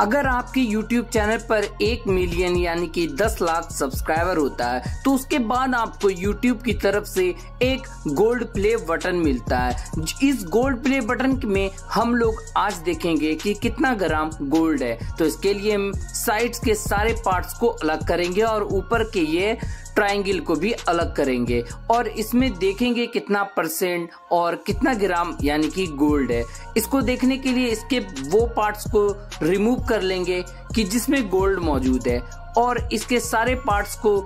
अगर आपके YouTube channel पर एक मिलियन यानी कि 10 लाख सब्सक्राइबर होता है तो उसके बाद आपको YouTube की तरफ़ से एक गोल्ड प्ले बटन मिलता है। इस गोल्ड प्ले बटन में हम लोग आज देखेंगे कि कितना ग्राम गोल्ड है। तो इसके लिए हम साइट्स के सारे पार्ट्स को अलग करेंगे और ऊपर के ये ट्राइंगल को भी अलग करेंगे और इसमें देखेंगे कितना परसेंट और कितना ग्राम यानी कि गोल्ड है। इसको देखने के लिए इसके वो पार्ट्स को रिमूव कर लेंगे कि जिसमें गोल्ड मौजूद है और इसके सारे पार्ट्स को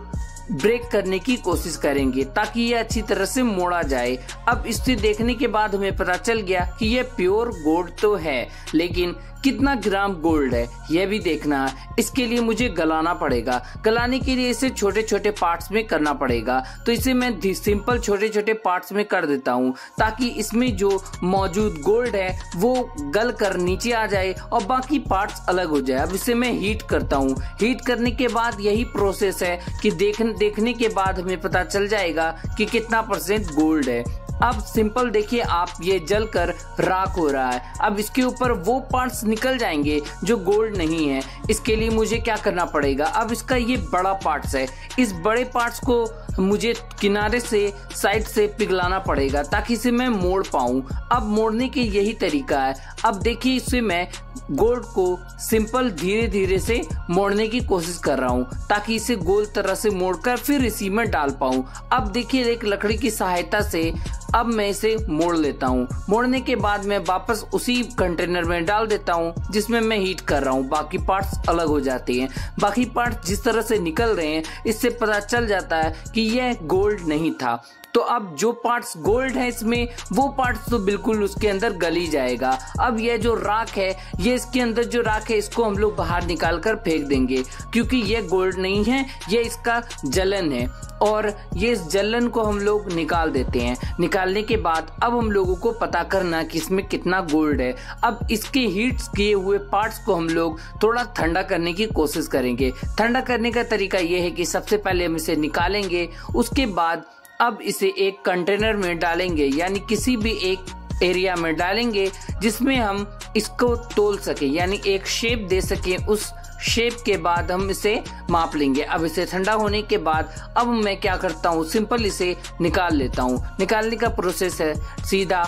ब्रेक करने की कोशिश करेंगे ताकि ये अच्छी तरह से मोड़ा जाए। अब इसे देखने के बाद हमें पता चल गया कि ये प्योर गोल्ड तो है, लेकिन कितना ग्राम गोल्ड है, यह भी देखना। है इसके लिए मुझे गलाना पड़ेगा। गलाने के लिए इसे छोटे छोटे पार्ट्स में करना पड़ेगा। तो इसे मैं सिंपल छोटे छोटे पार्ट्स में कर देता हूँ, ताकि इसमें जो मौजूद गोल्ड है, वो गल कर नीचे आ जाए और बाकी पार्ट्स अलग हो जाए। अब इसे मैं हीट करता हूँ। हीट करने के बाद यही प्रोसेस है कि देख देखने के बाद हमें पता चल जाएगा कि कितना परसेंट गोल्ड है। अब सिंपल देखिए, आप ये जल कर राख हो रहा है। अब इसके ऊपर वो पार्ट्स निकल जाएँगे जो गोल्ड नहीं है। इसके लिए मुझे क्या करना पड़ेगा? अब इसका ये बड़ा पार्ट्स है। इस बड़े पार्ट्स को मुझे किनारे से, साइड से पिघलाना पड़ेगा, ताकि इसे मैं मोड़ पाऊँ। अब मोड़ने के यही तरीका है। अब देखिए, इसे मैं गोल्ड को सिंपल धीरे धीरे से मोड़ने की कोशिश कर रहा हूँ, ताकि इसे गोल तरह से मोड़कर फिर इसी में डाल पाऊँ। अब देखिए, एक लकड़ी की सहायता से अब मैं इसे मोड़ लेता हूँ। मोड़ने के बाद मैं वापस उसी कंटेनर में डाल देता हूँ, जिसमें मैं हीट कर रहा हूँ। बाकी पार्ट्स अलग हो जाते हैं। बाकी पार्ट्स जिस तरह से निकल रहे हैं, इससे पता चल जाता है कि यह गोल्ड नहीं था। तो अब जो पार्ट्स गोल्ड है इसमें, वो पार्ट्स तो बिल्कुल उसके अंदर गली जाएगा। अब ये जो राख है, ये इसके अंदर जो राख है, इसको हम लोग बाहर निकाल कर फेंक देंगे, क्योंकि ये गोल्ड नहीं है, ये इसका जलन है। और ये इस जलन को हम लोग निकाल देते हैं। निकालने के बाद अब हम लोगों को पता करना कि इसमें कितना गोल्ड है। अब इसके हीट्स किए हुए पार्ट्स को हम लोग थोड़ा ठंडा करने की कोशिश करेंगे। ठंडा करने का तरीका ये है कि सबसे पहले हम इसे निकालेंगे, उसके बाद अब इसे एक कंटेनर में डालेंगे, यानी किसी भी एक एरिया में डालेंगे, जिसमें हम इसको तोल सके, यानी एक शेप दे सके। उस शेप के बाद हम इसे माप लेंगे। अब इसे ठंडा होने के बाद, अब मैं क्या करता हूँ, सिंपल इसे निकाल लेता हूँ। निकालने का प्रोसेस है सीधा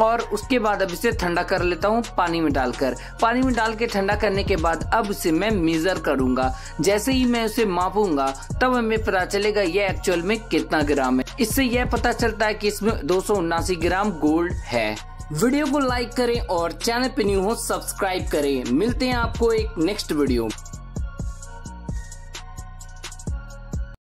और उसके बाद अब इसे ठंडा कर लेता हूँ पानी में डालकर। पानी में डाल के ठंडा करने के बाद अब इसे मैं मेजर करूँगा। जैसे ही मैं उसे मापूँगा, तब हमें पता चलेगा ये एक्चुअल में कितना ग्राम है। इससे यह पता चलता है कि इसमें दो ग्राम गोल्ड है। वीडियो को लाइक करें और चैनल पे न्यू हो सब्सक्राइब करें। मिलते हैं आपको एक नेक्स्ट वीडियो